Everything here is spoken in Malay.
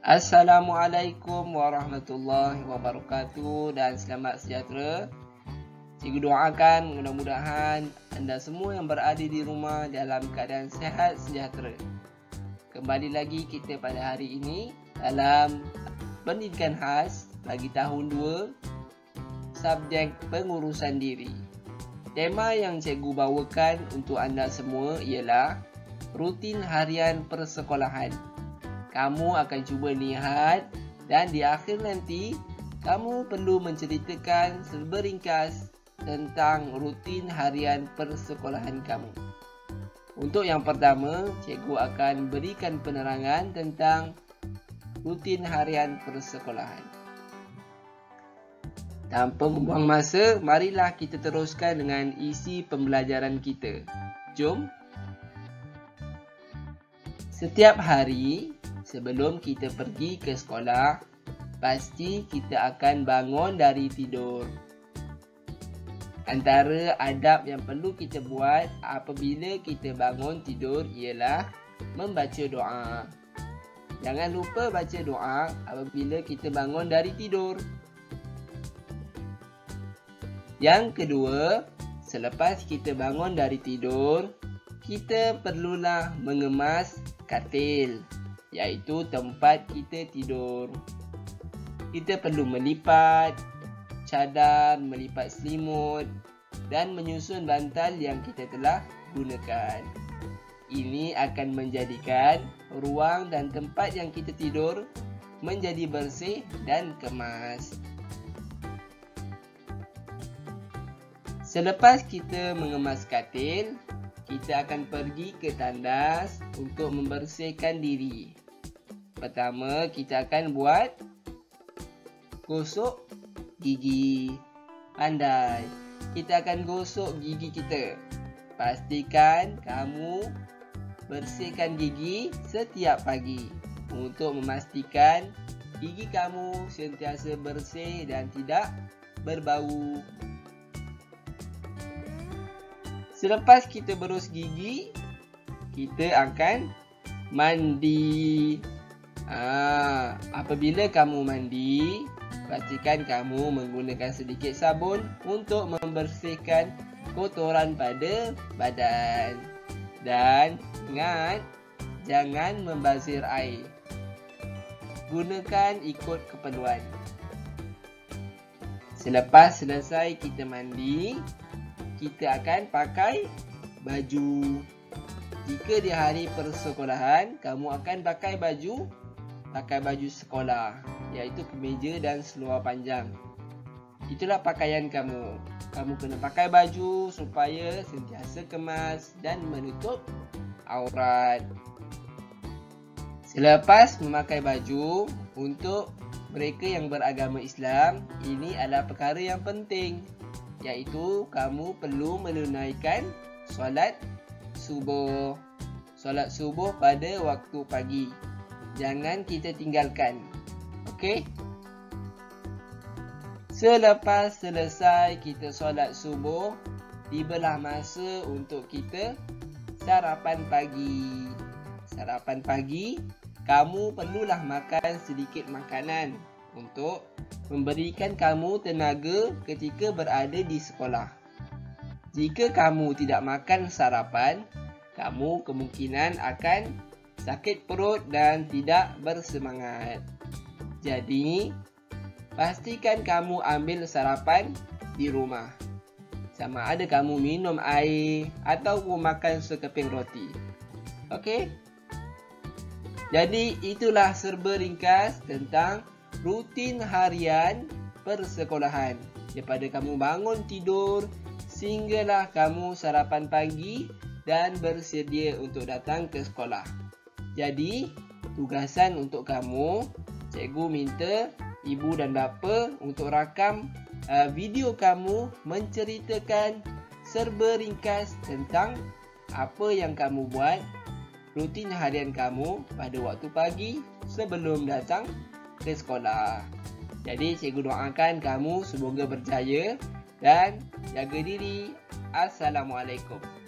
Assalamualaikum warahmatullahi wabarakatuh dan selamat sejahtera. Cikgu doakan mudah-mudahan anda semua yang berada di rumah dalam keadaan sehat sejahtera. Kembali lagi kita pada hari ini dalam pendidikan khas bagi tahun 2 subjek pengurusan diri. Tema yang cikgu bawakan untuk anda semua ialah rutin harian persekolahan. Kamu akan cuba lihat dan di akhir nanti kamu perlu menceritakan seberingkas tentang rutin harian persekolahan kamu. Untuk yang pertama, cikgu akan berikan penerangan tentang rutin harian persekolahan. Tanpa membuang masa, marilah kita teruskan dengan isi pembelajaran kita. Jom. Setiap hari sebelum kita pergi ke sekolah, pasti kita akan bangun dari tidur. Antara adab yang perlu kita buat apabila kita bangun tidur ialah membaca doa. Jangan lupa baca doa apabila kita bangun dari tidur. Yang kedua, selepas kita bangun dari tidur, kita perlulah mengemas katil, iaitu tempat kita tidur. Kita perlu melipat cadar, melipat selimut dan menyusun bantal yang kita telah gunakan. Ini akan menjadikan ruang dan tempat yang kita tidur menjadi bersih dan kemas. Selepas kita mengemas katil, kita akan pergi ke tandas untuk membersihkan diri. Pertama, kita akan buat gosok gigi. Pandai. Kita akan gosok gigi kita. Pastikan kamu bersihkan gigi setiap pagi untuk memastikan gigi kamu sentiasa bersih dan tidak berbau. Selepas kita berus gigi, kita akan mandi. Ha, apabila kamu mandi, pastikan kamu menggunakan sedikit sabun untuk membersihkan kotoran pada badan. Dan ingat, jangan membazir air. Gunakan ikut keperluan. Selepas selesai kita mandi, kita akan pakai baju. Jika di hari persekolahan, kamu akan pakai baju pakai baju sekolah, iaitu kemeja dan seluar panjang. Itulah pakaian kamu. Kamu kena pakai baju supaya sentiasa kemas dan menutup aurat. Selepas memakai baju untuk mereka yang beragama Islam, ini adalah perkara yang penting iaitu kamu perlu menunaikan solat subuh. Solat subuh pada waktu pagi. Jangan kita tinggalkan. Okey? Selepas selesai kita solat subuh, tibalah masa untuk kita sarapan pagi. Sarapan pagi, kamu perlulah makan sedikit makanan untuk memberikan kamu tenaga ketika berada di sekolah. Jika kamu tidak makan sarapan, kamu kemungkinan akan sakit perut dan tidak bersemangat. Jadi, pastikan kamu ambil sarapan di rumah. Sama ada kamu minum air atau makan sekeping roti. Okey? Jadi, itulah serba ringkas tentang rutin harian persekolahan. Daripada kamu bangun tidur sehinggalah kamu sarapan pagi dan bersedia untuk datang ke sekolah. Jadi, tugasan untuk kamu, cikgu minta ibu dan bapa untuk rakam uh, video kamu menceritakan serba ringkas tentang apa yang kamu buat rutin harian kamu pada waktu pagi sebelum datang ke sekolah. Jadi cikgu doakan kamu semoga berjaya dan jaga diri. Assalamualaikum.